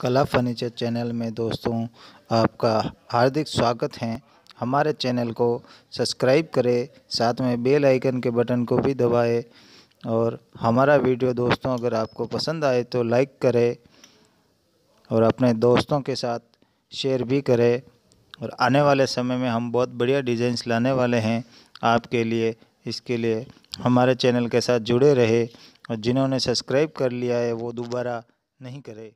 कला furniture channel में दोस्तों आपका हार्दिक स्वागत है। हमारे चैनल को सब्सक्राइब करें, साथ में बेल आइकन के बटन को भी दबाएँ और हमारा वीडियो दोस्तों अगर आपको पसंद आए तो लाइक करें और अपने दोस्तों के साथ शेयर भी करें और आने वाले समय में हम बहुत बढ़िया डिज़ाइंस लाने वाले हैं। आपके लिए, इसके लिए हमारे चैनल के साथ जुड़े रहे और जिन्होंने सब्सक्राइब कर लिया है वो दोबारा नहीं करे।